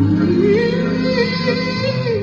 Thank you.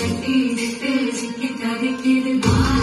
Thank you.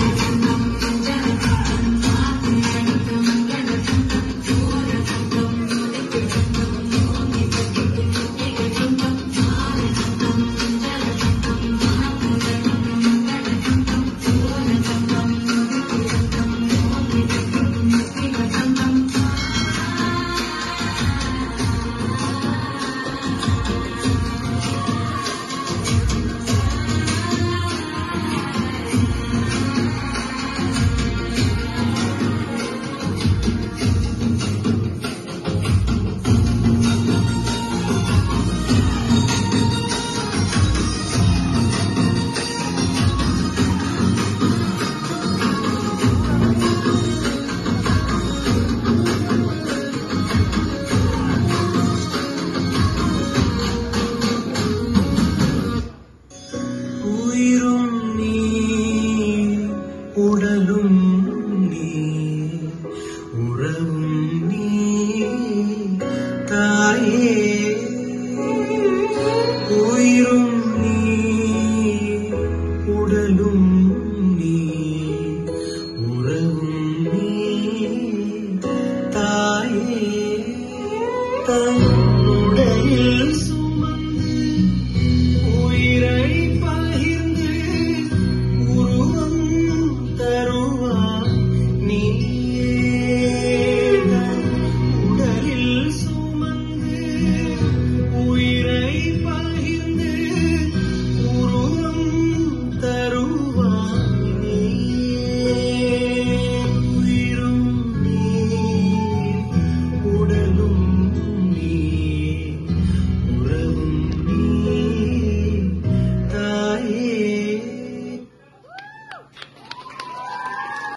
عليه